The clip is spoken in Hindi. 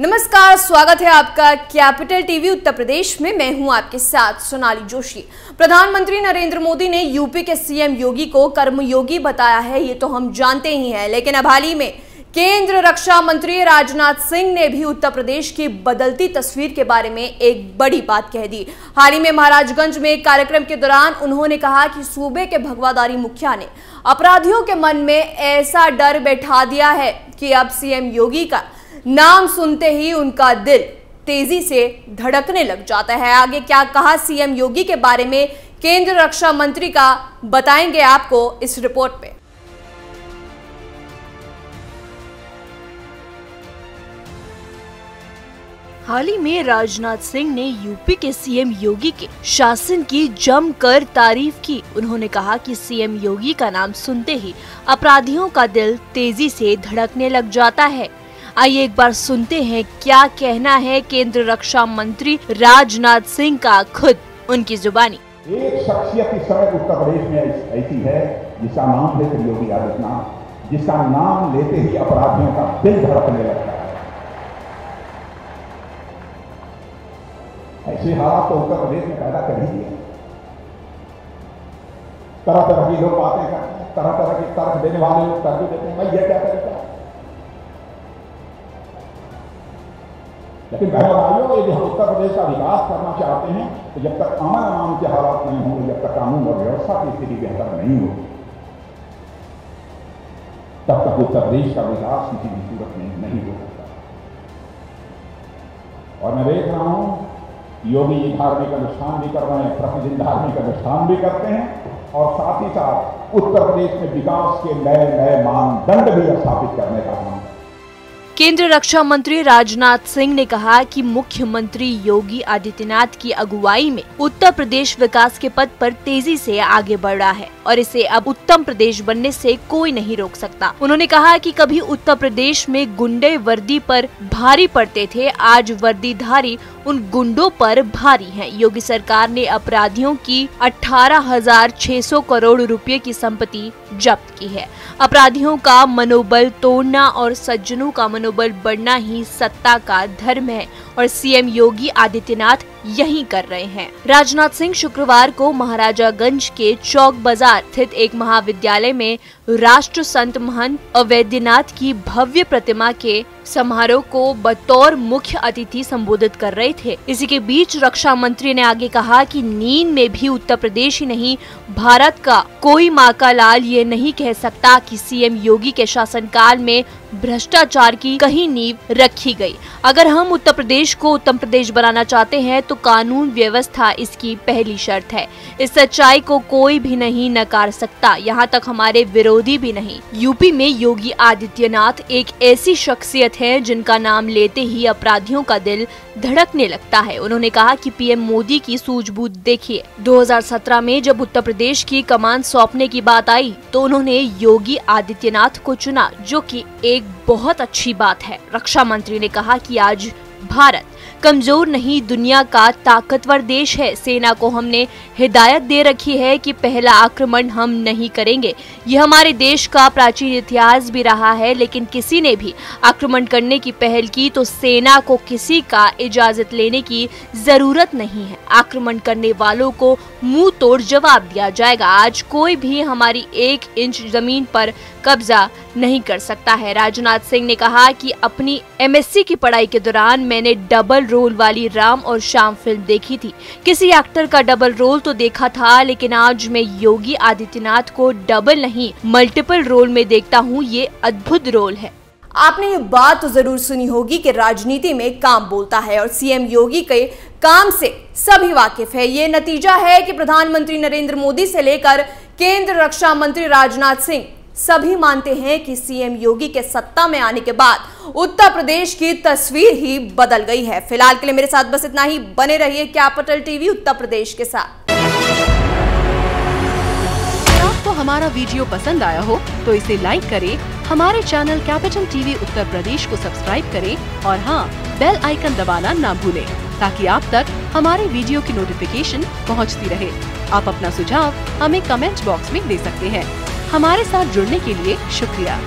नमस्कार, स्वागत है आपका कैपिटल टीवी उत्तर प्रदेश में। मैं हूँ आपके साथ सोनाली जोशी। प्रधानमंत्री नरेंद्र मोदी ने यूपी के सीएम योगी को कर्मयोगी बताया है, ये तो हम जानते ही हैं। लेकिन अब हाल ही में केंद्र रक्षा मंत्री राजनाथ सिंह ने भी उत्तर प्रदेश की बदलती तस्वीर के बारे में एक बड़ी बात कह दी। हाल ही में महाराजगंज में एक कार्यक्रम के दौरान उन्होंने कहा कि सूबे के भगवादारी मुखिया ने अपराधियों के मन में ऐसा डर बैठा दिया है कि अब सीएम योगी का नाम सुनते ही उनका दिल तेज़ी से धड़कने लग जाता है। आगे क्या कहा सीएम योगी के बारे में केंद्र रक्षा मंत्री का, बताएँगे आपको इस रिपोर्ट में हाल ही में राजनाथ सिंह ने यूपी के सीएम योगी के शासन की जमकर तारीफ़ की। उन्होंने कहा कि सीएम योगी का नाम सुनते ही अपराधियों का दिल तेज़ी से धड़कने लग जाता है। आइए एक बार सुनते हैं क्या कहना है केंद्र रक्षा मंत्री राजनाथ सिंह का खुद, उनकी जुबानी। एक शख्सियत इस समय उत्तर प्रदेश में ऐसी है, जिसका नाम लेते योगी आदित्यनाथ, जिसका नाम लेते ही अपराधियों का दिल धड़कने लगता है। ऐसे हालात तो उत्तर प्रदेश में पैदा कर ही दिया तरह तरह की लोग बातें करते हैं तरह तरह के तर्क देने वाले लोग तर्क देते हैं भाई यह क्या तरीका लेकिन बहन भाइयों यदि हम उत्तर प्रदेश का विकास करना चाहते हैं तो जब तक अमन अमान के हालात नहीं होंगे, जब तक कानून और व्यवस्था की स्थिति बेहतर नहीं होगी, तब तक उत्तर प्रदेश का विकास किसी भी सूरत में नहीं हो सकता। और मैं देख रहा हूँ, योगी जी धार्मिक अनुष्ठान भी कर रहे हैं, प्रतिदिन धार्मिक अनुष्ठान भी करते हैं, और साथ ही साथ उत्तर प्रदेश में विकास के नए नए मानदंड भी स्थापित करने का काम केंद्र रक्षा मंत्री राजनाथ सिंह ने कहा कि मुख्यमंत्री योगी आदित्यनाथ की अगुवाई में उत्तर प्रदेश विकास के पद पर तेज़ी से आगे बढ़ रहा है और इसे अब उत्तम प्रदेश बनने से कोई नहीं रोक सकता उन्होंने कहा कि कभी उत्तर प्रदेश में गुंडे वर्दी पर भारी पड़ते थे, आज वर्दीधारी उन गुंडों पर भारी हैं। योगी सरकार ने अपराधियों की अठारह करोड़ रुपए की संपत्ति जब्त की है अपराधियों का मनोबल तोड़ना और सज्जनों का मनोबल बढ़ना ही सत्ता का धर्म है। और सीएम योगी आदित्यनाथ यही कर रहे हैं। राजनाथ सिंह शुक्रवार को महाराजागंज के चौक बाज़ार स्थित एक महाविद्यालय में राष्ट्र संत महंत अवैद्यनाथ की भव्य प्रतिमा के समारोह को बतौर मुख्य अतिथि संबोधित कर रहे थे। इसी के बीच रक्षा मंत्री ने आगे कहा कि नींद में भी उत्तर प्रदेश ही नहीं, भारत का कोई माँ का लाल ये नहीं कह सकता कि सीएम योगी के शासनकाल में भ्रष्टाचार की कहीं नींव रखी गई। अगर हम उत्तर प्रदेश को उत्तम प्रदेश बनाना चाहते हैं तो कानून व्यवस्था इसकी पहली शर्त है। इस सच्चाई को कोई भी नहीं नकार सकता। यहाँ तक हमारे विरोधी भी नहीं। यूपी में योगी आदित्यनाथ एक ऐसी शख्सियत है, जिनका नाम लेते ही अपराधियों का दिल धड़कने लगता है। उन्होंने कहा कि पीएम मोदी की सूझबूझ देखिए। 2017 में जब उत्तर प्रदेश की कमान सौंपने की बात आई तो उन्होंने योगी आदित्यनाथ को चुना, जो कि एक बहुत अच्छी बात है। रक्षा मंत्री ने कहा कि आज भारत। कमज़ोर नहीं, दुनिया का ताकतवर देश है। सेना को हमने हिदायत दे रखी है कि पहला आक्रमण हम नहीं करेंगे। ये हमारे देश का प्राचीन इतिहास भी रहा है, लेकिन किसी ने भी आक्रमण करने की पहल की तो सेना को किसी का इजाज़त लेने की ज़रूरत नहीं है। आक्रमण करने वालों को मुँह तोड़ जवाब दिया जाएगा। आज कोई भी हमारी एक इंच ज़मीन पर कब्जा नहीं कर सकता है। राजनाथ सिंह ने कहा कि अपनी एमएससी की पढ़ाई के दौरान मैंने डबल रोल वाली राम और श्याम फ़िल्म देखी थी। किसी एक्टर का डबल रोल तो देखा था, लेकिन आज मैं योगी आदित्यनाथ को डबल नहीं मल्टीपल रोल में देखता हूँ, ये अद्भुत रोल है। आपने ये बात तो ज़रूर सुनी होगी कि राजनीति में काम बोलता है और सीएम योगी के काम से सभी वाकिफ है। ये नतीजा है कि प्रधानमंत्री नरेंद्र मोदी से लेकर केंद्र रक्षा मंत्री राजनाथ सिंह सभी मानते हैं कि सीएम योगी के सत्ता में आने के बाद उत्तर प्रदेश की तस्वीर ही बदल गई है। फ़िलहाल के लिए मेरे साथ बस इतना ही। बने रहिए कैपिटल टीवी उत्तर प्रदेश के साथ। आपको हमारा वीडियो पसंद आया हो तो इसे लाइक करें, हमारे channel capital TV Uttar Pradesh को सब्सक्राइब करें, और हाँ बेल आइकन दबाना ना भूलें, ताकि आप तक हमारे वीडियो की नोटिफिकेशन पहुँचती रहे। आप अपना सुझाव हमें कमेंट बॉक्स में दे सकते हैं। हमारे साथ जुड़ने के लिए शुक्रिया।